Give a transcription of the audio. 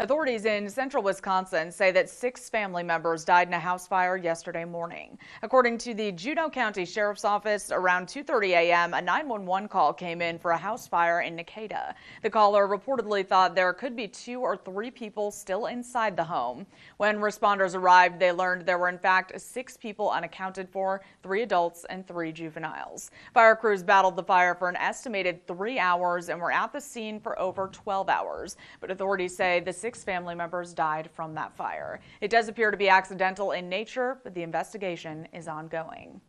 Authorities in central Wisconsin say that six family members died in a house fire yesterday morning. According to the Juneau County Sheriff's Office, around 2.30 a.m., a 911 call came in for a house fire in Necedah. The caller reportedly thought there could be two or three people still inside the home. When responders arrived, they learned there were in fact six people unaccounted for, three adults and three juveniles. Fire crews battled the fire for an estimated three hours and were at the scene for over 12 hours. But authorities say the six family members died from that fire. It does appear to be accidental in nature, but the investigation is ongoing.